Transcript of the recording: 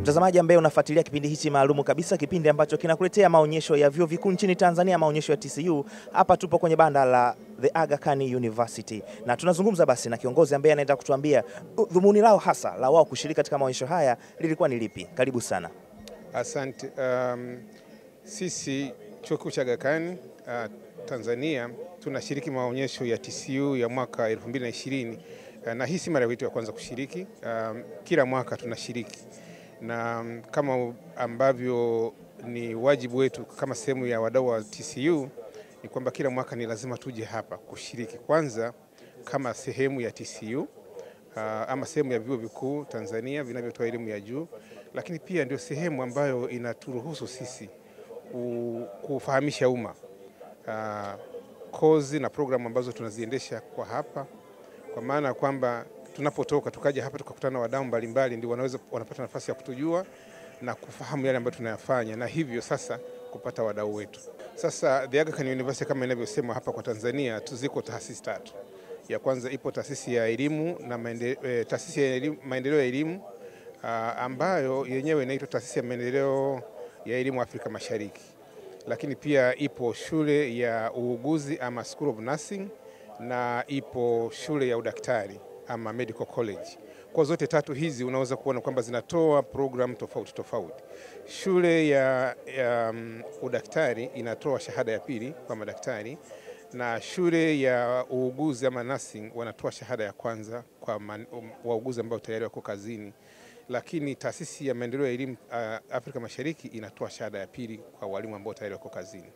Mtazamaji ambaye unafuatilia kipindi hichi maalumu kabisa, kipindi ambacho kinakuletea maonyesho ya vyuo vikuu nchini Tanzania, maonyesho ya TCU. Hapa tupo kwenye banda la The Aga Khan University na tunazungumza basi na kiongozi ambaye anaenda kutuambia dhumuni lao hasa la wao kushiriki katika maonyesho haya lilikuwa ni lipi. Karibu sana. Asante. Um, sisi chuo kikuu cha Aga Khan uh, Tanzania tunashiriki maonyesho ya TCU ya mwaka 2020 uh, na hii si mara yetu ya kwanza kushiriki. Um, kila mwaka tunashiriki na um, kama ambavyo ni wajibu wetu kama sehemu ya wadau wa TCU ni kwamba kila mwaka ni lazima tuje hapa kushiriki, kwanza kama sehemu ya TCU uh, ama sehemu ya vyuo vikuu Tanzania vinavyotoa elimu ya juu, lakini pia ndio sehemu ambayo inaturuhusu sisi kufahamisha umma uh, kozi na programu ambazo tunaziendesha kwa hapa, kwa maana ya kwamba tunapotoka tukaja hapa tukakutana na wadau mbalimbali, ndio wanaweza wanapata nafasi ya kutujua na kufahamu yale ambayo tunayafanya, na hivyo sasa kupata wadau wetu. Sasa The Aga Khan University kama inavyosema hapa kwa Tanzania, tuziko taasisi tatu. Ya kwanza ipo taasisi ya elimu na maende, eh, taasisi ya maendeleo ya elimu uh, ambayo yenyewe inaitwa taasisi ya maendeleo ya elimu Afrika Mashariki, lakini pia ipo shule ya uuguzi ama School of Nursing na ipo shule ya udaktari ama medical college. Kwa zote tatu hizi unaweza kuona kwamba zinatoa program tofauti tofauti. Shule ya, ya um, udaktari inatoa shahada ya pili kwa madaktari na shule ya uuguzi ama nursing wanatoa shahada ya kwanza kwa man, um, wauguzi ambao tayari wako kazini, lakini taasisi ya maendeleo ya elimu uh, Afrika Mashariki inatoa shahada ya pili kwa walimu ambao tayari wako kazini.